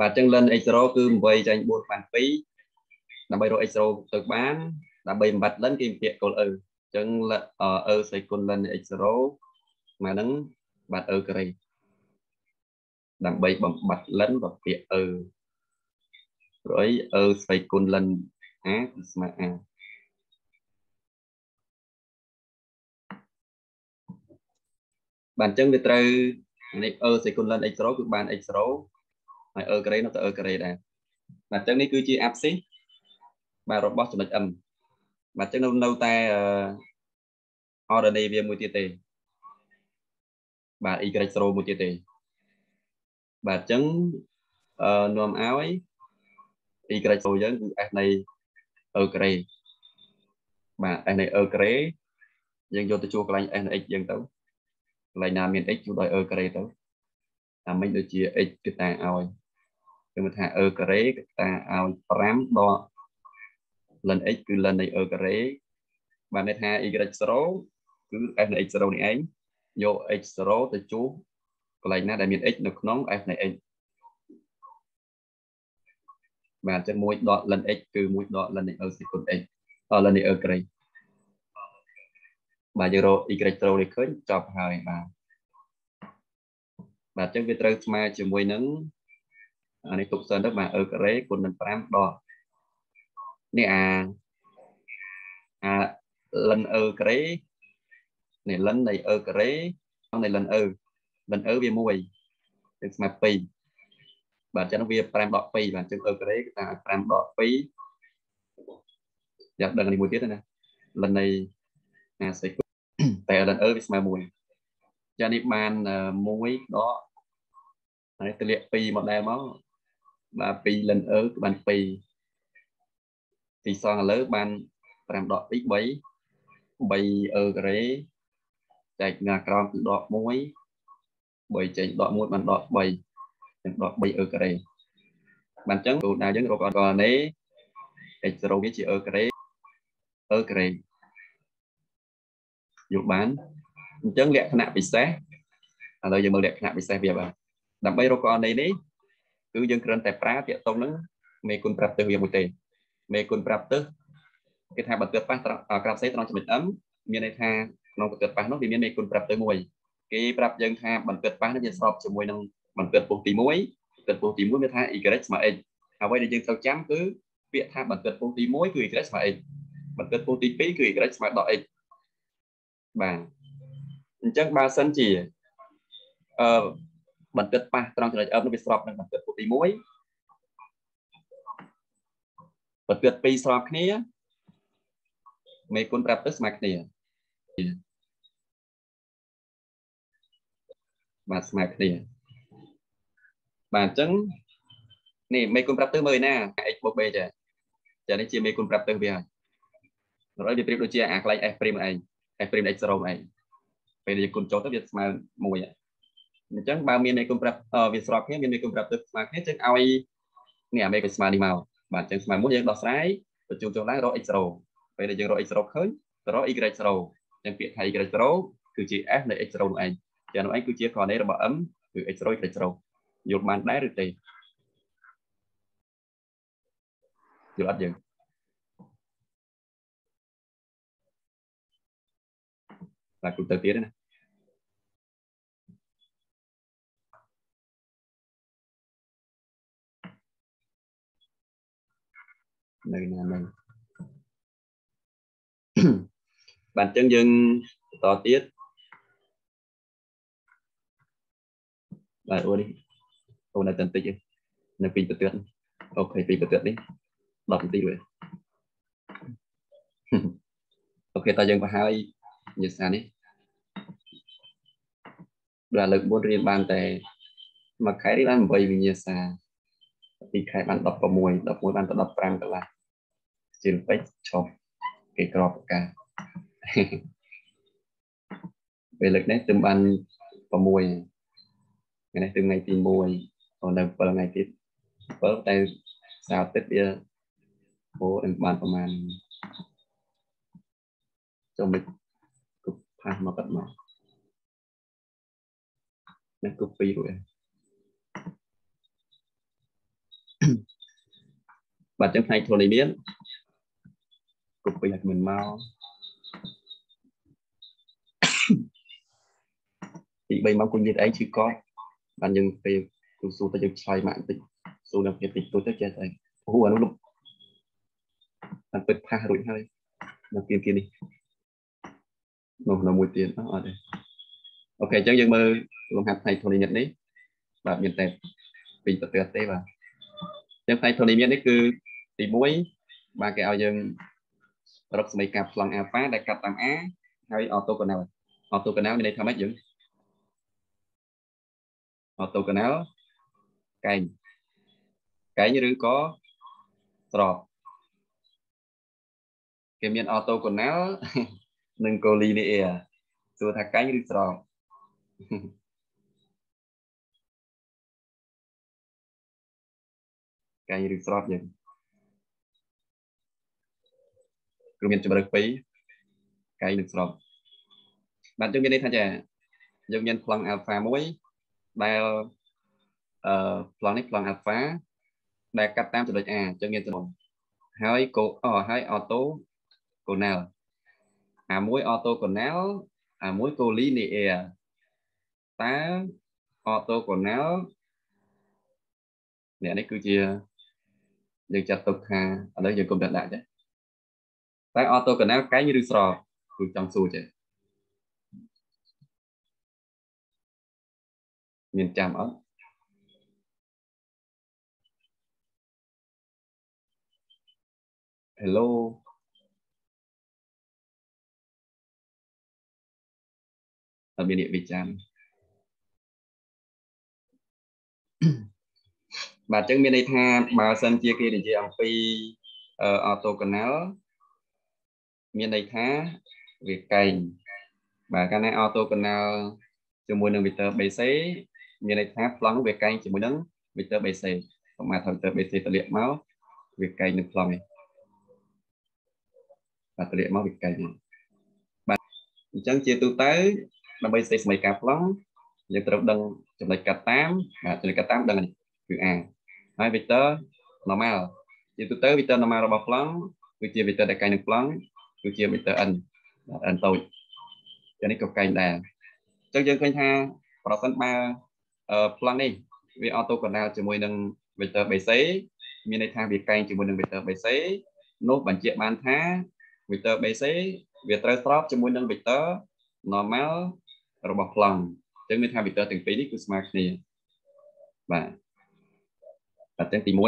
បាទអញ្ចឹង len x0 គឺ8ចាញ់4បាន2ដើម្បីរក x0 ទៅបានដើម្បីបំបត្តិ len គេពាក្យគោល e អញ្ចឹង e ស្អីគុណ len x0 មកហ្នឹងបាទ e ការ៉េដើម្បីបំបត្តិ len ប្រពាក្យ e ព្រោះអី e ស្វ័យគុណ len a គឺស្មើ a បាទអញ្ចឹងវាត្រូវនេះ e សេគុណ len x0 គឺបាន x0 ហើយ e ការ៉េនោះទៅ e ការ៉េដែរបាទអញ្ចឹងនេះគឺជា abscis បាទរបស់ចំណុច m បាទអញ្ចឹងនៅនៅតែ ordinary វាមួយទៀតទេបាទ y0 មួយទៀតទេបាទអញ្ចឹងអឺនាំឲ្យ y0 យើងគឺ s នៃ e ការ៉េបាទ s នៃ e ការ៉េយើងយកទៅជួសកន្លែង s នៃ x យើងទៅ កន្លែងណាមាន x ជួសដោយ e ការ៉េទៅតាមមិនដូចជា x គេតាឲ្យគឺថា e ការ៉េគេតាឲ្យ5ដក ln x គឺ ln នៃ e ការ៉េបានន័យថា y0 គឺ f នៃ x0 នេះឯងយក x0 ទៅជួសកន្លែងណាដែលមាន x នៅក្នុង f នៃ x បាទអញ្ចឹង1ដក ln x គឺ1ដក ln នៃ e សេគុណ x ln នៃ e ក្រេ បាទយើងរក y ត្រូវនេះឃើញចប់ហើយបាទបាទអញ្ចឹងវាត្រូវស្មើជាមួយនឹងអានេះទុកសិនទៅបាទ e ការ៉េគុណនឹង5ដកនេះអាអា ln e ការ៉េនេះ ln នៃ e ការ៉េនៃ ln e ln e វា1គឺស្មើ2បាទអញ្ចឹងវា5ដក2បាទអញ្ចឹង e ការ៉េគឺថា5ដក2យ៉ាងដឹងនេះមួយទៀតណា ln នៃអាសេគុ តែ ln e វាស្មើ1ចានេះបាន1ដកហើយទម្លាក់2មកដែរមកបាទ2 ln e គឺបាន2ទីសងឥឡូវបាន5ដក2 3 3 e ការ៉េចែកងាក្រោមគឺដក1 3ចេញដក1បានដក3ចឹងដក3 e ការ៉េបានចឹងគោលដៅយើងរកអករណី x0 វាជា e ការ៉េ e ការ៉េ យល់បានអញ្ចឹងលក្ខណៈពិសេសឥឡូវយើងមើលលក្ខណៈពិសេសវាបាទដើម្បីរកករណីនេះគឺយើងគ្រាន់តែប្រើតាកតុងនឹងមេគុណប្រាប់ទៅវាមួយទេមេគុណប្រាប់ទៅគេថាបើទើបប៉ះក្រាបសេត្រង់ចំណុច M មានន័យថាក្នុងបន្ទាត់ប៉ះនោះវាមានមេគុណប្រាប់ទៅមួយគេប្រាប់យើងថាបន្ទាត់ប៉ះនេះវាស្របជាមួយនឹងបន្ទាត់ពុះទី1បន្ទាត់ពុះទី1មានថា y ស្មើ x អ្វីដែលយើងត្រូវចាំគឺពាក្យថាបន្ទាត់ពុះទី1គឺ y ស្មើ x បន្ទាត់ពុះទី2គឺ y ស្មើដល់ x បាទអញ្ចឹងបើសិនជាអឺបន្ទាត់ប៉ះត្រង់ចំណុច F នោះវាស្របនឹងបន្ទាត់ពុះទី1បន្ទាត់2ស្របគ្នាមេគុណប្រាប់ទៅស្មើគ្នាបាទស្មើគ្នាបាទអញ្ចឹងនេះមេគុណប្រាប់ទៅមើលណា x បូក b ចាចានេះជាមេគុណប្រាប់ទៅវាហើយហើយវាប្រៀបដូចជាអាកន្លែង f' ឯង f' x0 ឯងពេលយើងគុណចុះទៅវាស្មើ1អញ្ចឹងបើមានមេគុណប្រាប់វាស្របគ្នាមានមេគុណប្រាប់ទៅស្មើគ្នាចឹងឲ្យនេះអាមេគុណស្មើនេះមកបាទអញ្ចឹងស្មើមួយយើងដោះស្រាយបញ្ជូនចុះឡើងរក x0 ពេលដែលយើងរក x0 ឃើញទៅរក y0 ចឹងពាក្យថា y0 គឺជា f នៃ x0 នោះឯងចានោះឯងគឺជាករណីរបស់ m គឺ x0 y0 យល់បានដែរឬទេយល់អត់យើង បាទគូទៅទៀតណានៅណានៅបាទអញ្ចឹងយើងបន្តទៀតបាទអូនេះអូនៅតែបន្តិចនៅពីប្រទិតអូខេពីប្រទិតនេះ10នាទីវិញអូខេតើយើងបង្ហើយ និយាយសារនេះបាទលើក4រៀនបានតែមួយខែនេះបាន8វិញ្ញាសាពីខែបាន16 11បានទៅ15កន្លះជាពេជ្រឈប់គេក្របប្រកាសពេលលើកនេះទើបបាន6ថ្ងៃនេះទើបថ្ងៃទី 1còn នៅ7ថ្ងៃទៀត7តែសៅរ៍ទឹកវាអូនឹងបានប្រហែលចូលមិនគប់ ផាសមកកាត់មកណា copy រួចបាទចឹងផ្នែកធនធាន copy ឲ្យមិនមកទី3មកគុំនិយាយអីឈឺកត់បានយើងពេលគ្រូសួរទៅយើងឆ្លើយមកបន្តិចសួរនៅភាពតិចតួចទៅចេះស្អីព្រោះអានោះលុបបានពិតផាសរួចហើយនៅគៀនគៀន នេះនោះនៅមួយទៀតអត់ទេអូខេអញ្ចឹងយើងមើលលំហាត់ផ្នែកធនធាននេះបាទមានតែពីរប្រទេសទេបាទអញ្ចឹងផ្នែកធនធាននេះគឺទី1បាទគេឲ្យយើងរកសមីការប្លង់អាហ្វាដែលកាត់តាម A ហើយអូតូកាណែលអូតូកាណែលមានន័យថាម៉េចយើងអូតូកាណែលកែងកែងឬក៏ស្របគេមានអូតូកាណែល និងកូលីនីអ៊ែសួរថាកែងឬស្របកែងឬស្របយើងគឺមានជំរើសពីរកែងនិងស្របបាទយើងមានន័យថាចាយើងមានប្លង់ alpha មួយដែលអឺប្លង់នេះប្លង់ alpha ដែលកាត់តាមចំណុច A អញ្ចឹងមានចំណុចហើយកូអូហើយ auto conal អាមួយ auto conal អាមួយ collinear តើ auto conal នេះនេះគឺជាយើងចាត់ទុកថាឥឡូវយើងកុំដាក់ដាក់ចាតែ auto canal កែងឬស្របគឺចង់សួរចេះមានចាំអត់ Hello អ មានអ្នកវិចាំបាទអញ្ចឹងមានន័យថាបើសិនជាគេនិយាយអំពីអូតូកាណាល់មានន័យថាវាកែងបាទកាលណាអូតូកាណាល់ជាមួយនឹង vector BC មានន័យថាប្លង់វាកែងជាមួយនឹង vector BC ប្រមាណថា vector BC តម្លាក់មកវាកែងនឹងប្លង់នេះបាទតម្លាក់មកវាកែងបាទអញ្ចឹងជាទូទៅ ដើម្បីសេសមីការប្លង់យើងត្រូវដឹងចំណុចកាត់តាមបាទចំណុចកាត់តាមដឹងនេះគឺ A ហើយ vector normal ជាទូទៅ vector normal របស់ប្លង់គឺជា vector ដែលកែងនឹងប្លង់គឺជា meter n n តូចចឹងនេះក៏កែងដែរអញ្ចឹងយើងឃើញថាប្រសិនបើប្លង់នេះវាអូតូកណ្ដាលជាមួយនឹង vector BC មានន័យថាវាកែងជាមួយនឹង vector BC នោះបញ្ជាក់បានថា vector BC វាត្រូវស្របជាមួយនឹង vector normal របស់ប្លង់អញ្ចឹងមានថា vector ទាំងពីរនេះគឺស្មើគ្នាបាទតែទាំងទី1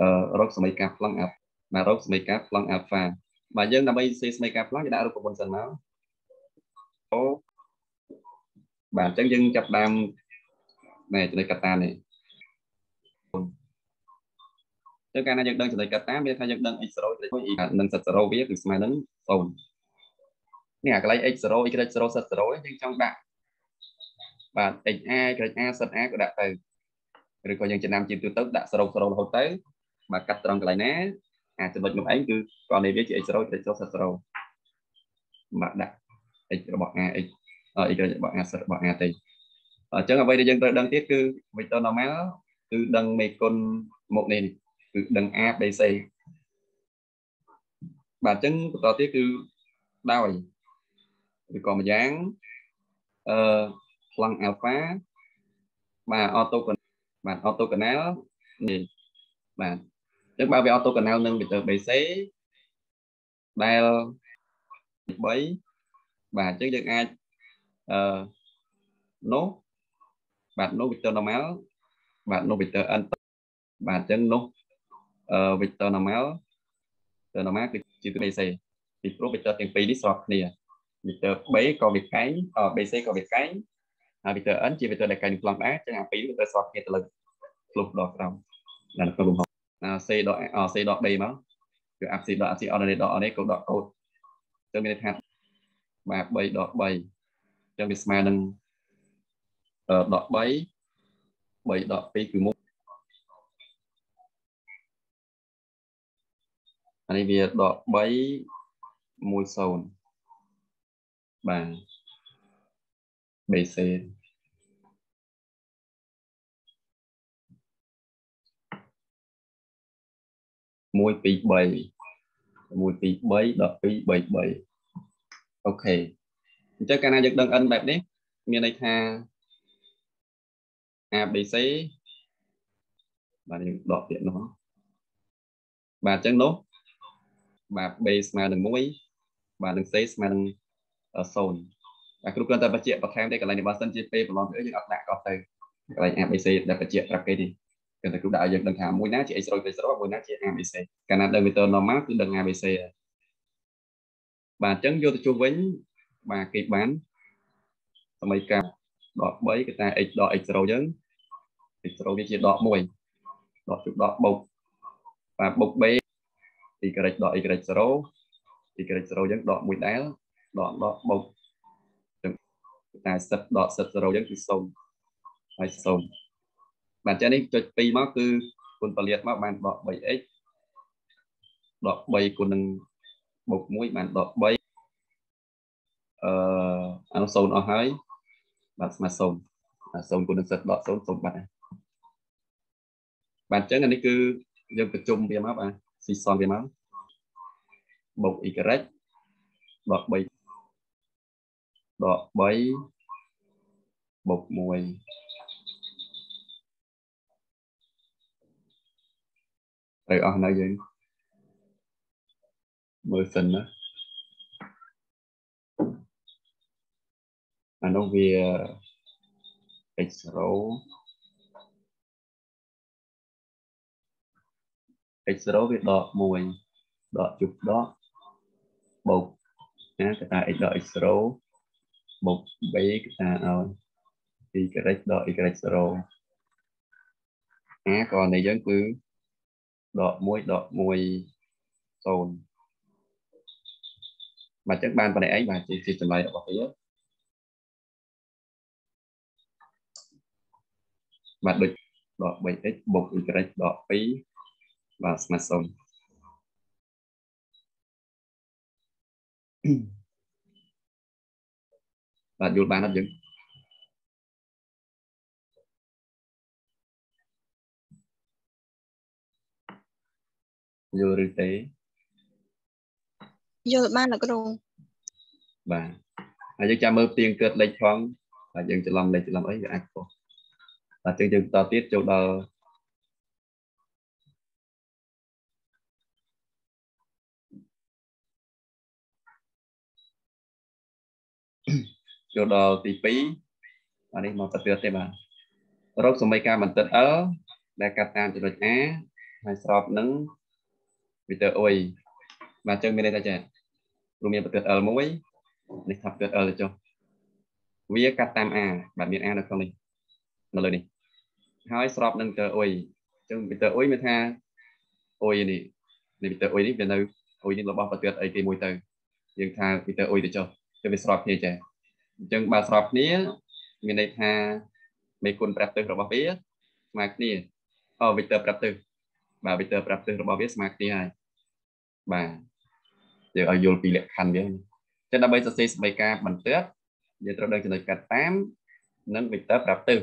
អឺរកសមីការប្លង់អាប់មករកសមីការប្លង់អាល់ហ្វាបាទយើងដើម្បីសេសមីការប្លង់យើងដាក់រូបមន្តសិនមកអូបាទអញ្ចឹងយើងចាប់ដើមណែចំណុចកតានេះទៅកាលណាយើងដឹងចំណុចកតាមានថាយើងដឹង x0 និងសិត0វាគឺស្មើនឹង0 នេះអាកន្លែង x0 y0 សិត0យើងចង់ដាក់បាទ xa y a សិត a ក៏ដាក់ទៅឬក៏យើងចំណាំជាទូទៅដាក់0 0រហូតទៅបាទកាត់ត្រង់កន្លែងណាអាចំណុចនោះឯងគឺករណីវាជា x0 x0 សិត0បាទដាក់ x របស់ a x y របស់ a សិតរបស់ a ទៅអញ្ចឹងអ្វីដែលយើងត្រូវដឹងទៀតគឺ vector normal គឺដឹងមេគុណមកនេះគឺដឹង a bc បាទអញ្ចឹងបន្តទៀតគឺដោយ ឬក៏ម្យ៉ាងអឺប្លង់ alpha បាទ auto បាទ auto canal នេះបាទចឹងបើវាអត់តូកាណែលនឹង vector BC ដែល3បាទអញ្ចឹងយើងអាចអឺនោះបាទនោះ vector normal បាទនោះ vector n បាទអញ្ចឹងនោះអឺ vector normal vector normal គឺជា BC ពីព្រោះ vector ទាំងពីរនេះស្របគ្នា vector B ក៏វាកែង BC ក៏វាកែងហើយ vector n ជា vector ដែលកែងនឹងប្លង់ដែរអញ្ចឹងអាពីរវាត្រូវស្របគ្នាទៅលើផ្លុះដល់ក្រោមនៅក្នុងលំហ C ដក C ដក D មកគឺ FC ដក FC អត់នេះដកអត់នេះក៏ដកកូដអញ្ចឹងមានន័យថាបាទ3ដក3អញ្ចឹងវាស្មើនឹងដក3 3ដក2គឺមុខអានេះវាដក3 10 បាទ BC 1 2 3 1 2 3 12 3អូខេអញ្ចឹងកាលណាយើងដឹង n បែបនេះ មានន័យថា ABC បាទយើងដកពាក្យនោះបាទអញ្ចឹងនោះបាទ B ស្មើនឹង1បាទនឹង C ស្មើនឹង 0បាទគ្រូគ្រាន់តែបញ្ជាក់បន្ថែមទេកន្លែងនេះបើសិនជាពេលប្រឡងទៅយើងអត់ដាក់កោះទៅកន្លែង ABC ដែលបញ្ជាក់ប្រាប់គេនេះគឺតែគ្រូដាក់ឲ្យយើងដឹងថាមួយណាជា x 0 x 0មួយណាជា ABC កាលណាដឹង vector normal គឺដឹង ABC ហើយបាទអញ្ចឹងយកទៅជួសវិញបាទគេបានសម័យកាលដក3គឺថា x ដក x0 យើង x0 វាជាដក1ដកជុំដកបូកបាទបូក b y ដក y0 y0 យើងដក1ដែល ដកដកបូកចឹងតែសិតដកសិត0យើងគឺ0ហើយ0បាទចឹងនេះចុច2មកគឺគុណពលិតមកបានដក 3x ដក3គុណនឹងបូក1បានដក3អឺអានោះ0អស់ហើយបាទស្មើ0អា0គុណនឹងសិតដក0 0បាត់ហើយបាទអញ្ចឹងអានេះគឺយើងប្រជុំវាមកបាទស៊ីសនវាមកបូក y ដក3 ដក3បូក1ត្រូវអស់នៅយើងមើលសិនណាអានោះវា x0 x0 វាដក1ដកជុបដកបូកណាគេថា x ដក x0 បូក b គេថាឲ្យ y ដក y0 អាករណីយើងគឺដក1ដក1 0បាទចឹងបានប៉ុណ្ណេះឯងបាទជាចម្លើយរបស់វាបាទដូចដក 3x បូក y ដក2បាទស្មើ0 បាទយល់បានអត់យើងយល់ឬទេយល់បានលោកគ្រូបាទហើយយើងចាំមើលផ្ទៀងកើតលេខផងហើយយើងច្រឡំលេខច្រឡំអីវាអាចខុសបាទចឹងយើងបន្តទៀតចូលដល់ ចូលដល់ទី2អានេះមកទៅទៀតទេបាទរកសមីការបន្តិត L ដែលកាត់តាមចំណុច A ហើយស្របនឹងវីទ័រអុយបាទចឹងមានន័យថាចារួមមានប្រតិទ L1 នេះថាប្រតិទ L ទៅចុះវាកាត់តាម A បាទមាន A នៅក្នុងនេះនៅលើនេះហើយស្របនឹងទៅអុយចឹងវីទ័រអុយមានថាអុយនេះនេះវីទ័រអុយនេះវានៅអុយនេះរបស់ប្រតិទអីគេមួយទៅយើងថាវីទ័រអុយទៅចុះគឺវាស្របគ្នាចា អញ្ចឹងបើស្របគ្នាមានន័យថាមេគុណប្រាប់ទិសរបស់វាស្មើគ្នាអូវីទ័រប្រាប់ទិសបាទវីទ័រប្រាប់ទិសរបស់វាស្មើគ្នាហើយបាទយើងឲ្យយល់ពីលក្ខខណ្ឌវាចឹងដើម្បីសរសេរសមីការបន្ទាត់យើងត្រូវដឹងចំណុចកាត់តាមនិងវីទ័រប្រាប់ទិស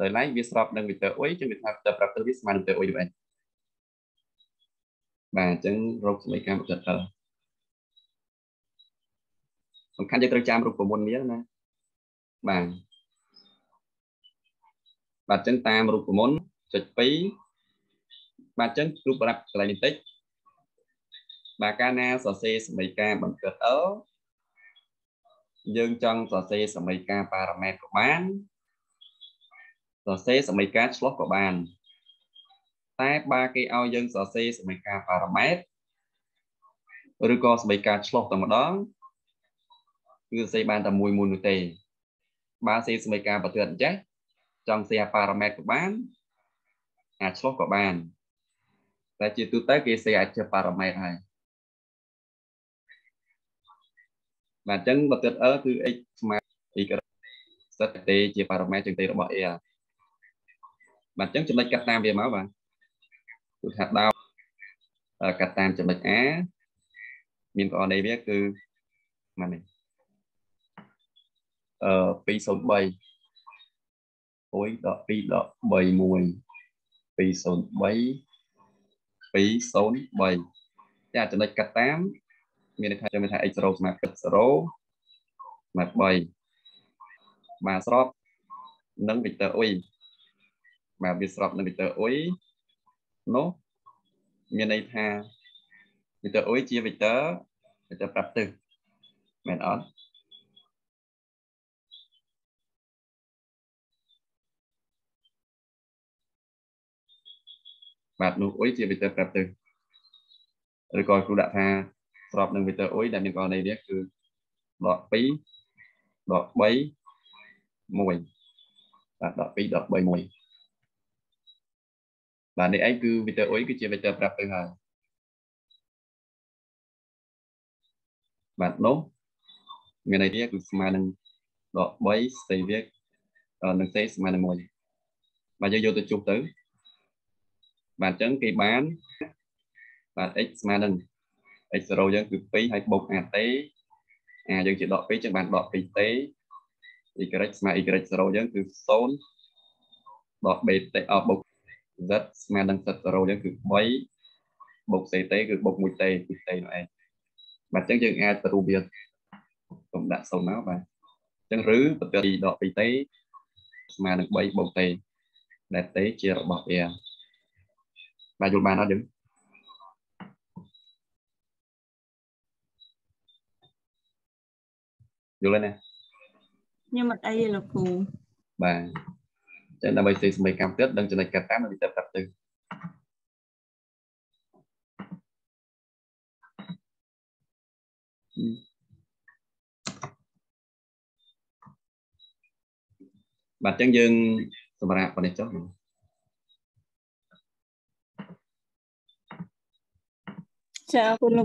ដោយឡែកវាស្របនឹងវីទ័រអុយចឹងវាថាវីទ័រប្រាប់ទិសវាស្មើនឹងវីទ័រអុយទៅឯងបាទអញ្ចឹងរកសមីការបន្ទាត់ទៅ សំខាន់យើងត្រូវចាំរូបមន្តនេះណាបាទបាទអញ្ចឹងតាមរូបមន្តចុច2បាទអញ្ចឹងគ្រូប្រាប់កន្លែងនេះតិចបាទកាលណាសរសេរសមីការបង្កើត L យើងចង់សរសេរសមីការប៉ារ៉ាម៉ែត្រក៏បានសរសេរសមីការឆ្លោះក៏បានតែបើគេឲ្យយើងសរសេរសមីការប៉ារ៉ាម៉ែត្រឬក៏សមីការឆ្លោះតែម្ដង គឺសរសេរបានតែមួយមួយនោះទេបើសេសមីការប្រតិទអញ្ចេះចង់សេប៉ារ៉ាម៉ែត្រក៏បានអាចឆ្លោះក៏បានតែជាទូទៅគេសេអាចជាប៉ារ៉ាម៉ែត្រហើយបាទអញ្ចឹងបើទិត L គឺ x ស្មើ y សិតទេជាប៉ារ៉ាម៉ែត្រចឹងទេរបស់ A បាទអញ្ចឹងចំណុចកាត់តាមវាមកបាទគឺថាដោកាត់តាមចំណុច A មានករណីវាគឺស្មើនេះអឺ 203អុយដក2ដក31 203 203ចាចំណុចកាត់តាម មានន័យថាចាំថា x0 ស្មើគិត0ស្មើ3បាទស្របនឹងវិកទ័រអុយបាទវាស្របនឹងវិកទ័រអុយនោះមានន័យថាវិកទ័រអុយជាវិកទ័រវិកទ័រប្រាប់ទៅមែនអត់ បាទនោះអុយជាវិកទ័រប្រាប់ទៅឬក៏គ្រូដាក់ថាស្របនឹងវិកទ័រអុយដែលមានករណីនេះគឺដក2ដក3 1បាទដក2ដក3 1បាទនេះឯងគឺវិកទ័រអុយគឺជាវិកទ័រប្រាប់ទៅហើយបាទនោះមានន័យនេះគឺស្មើនឹងដក3ស្ទេវានឹងសេស្មើនឹង1បាទយើងយកទៅជុះទៅ បាទអញ្ចឹងគេបានបាទ x ស្មើនឹង x0 យើងគឺ2ហើយបូក at អាយើងជាដក2អញ្ចឹងបានដក 2t y ស្មើ y0 យើងគឺ0ដក bt អបូក z ស្មើនឹង z0 យើងគឺ3បូក ct គឺបូក 1t គឺ t នោះឯងបាទអញ្ចឹងយើងអាចទៅរូបវាកុំដាក់0មកបាទអញ្ចឹងឬប្រតិដក 2t ស្មើនឹង3បូក t ដែល t ជារបស់ a បាទយល់បានអត់យើងយល់ទេណាខ្ញុំអត់អីទេលោកគ្រូបាទចឹងដើម្បីសេសម្ដីកម្មទៀតដឹងចំណុចកាត់តាមនិងវិធីប្រាប់ទៅបាទចឹងយើងសម្រាប់ប៉ុណ្ណេះចុះ ចាអរគុណលោ